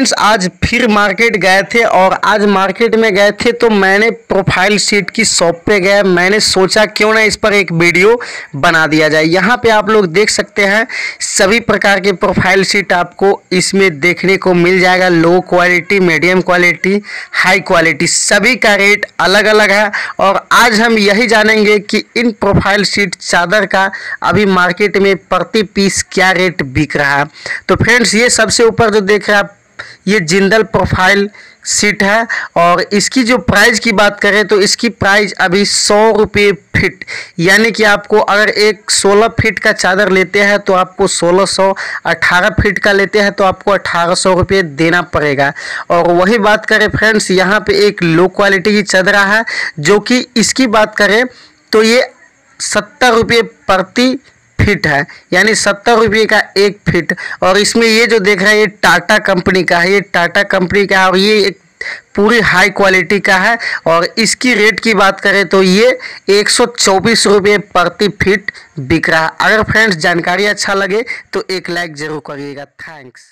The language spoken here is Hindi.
फ्रेंड्स आज फिर मार्केट गए थे और आज मार्केट में गए थे तो मैंने प्रोफ़ाइल शीट की शॉप पे गया। मैंने सोचा क्यों ना इस पर एक वीडियो बना दिया जाए। यहाँ पे आप लोग देख सकते हैं, सभी प्रकार के प्रोफ़ाइल शीट आपको इसमें देखने को मिल जाएगा। Low quality medium quality high quality सभी का रेट अलग अलग है। और आज हम यही जानेंगे कि इन प्रोफ़ाइल शीट चादर का अभी मार्केट में प्रति पीस क्या रेट बिक रहा है। तो फ्रेंड्स ये सबसे ऊपर जो देख रहे हैं ये जिंदल प्रोफ़ाइल सीट है और इसकी जो प्राइस की बात करें तो इसकी प्राइस अभी सौ रुपये फिट, यानी कि आपको अगर एक सोलह फीट का चादर लेते हैं तो आपको सोलह सौ, अठारह फीट का लेते हैं तो आपको अठारह सौ रुपये देना पड़ेगा। और वही बात करें फ्रेंड्स, यहाँ पे एक लो क्वालिटी की चादरा है जो कि इसकी बात करें तो ये सत्तर रुपये प्रति फिट है, यानी सत्तर रुपये का एक फिट। और इसमें ये जो देख रहे हैं, ये टाटा कंपनी का है, ये टाटा कंपनी का है और ये एक पूरी हाई क्वालिटी का है। और इसकी रेट की बात करें तो ये एक सौ प्रति फिट बिक रहा है। अगर फ्रेंड्स जानकारी अच्छा लगे तो एक लाइक ज़रूर करिएगा। थैंक्स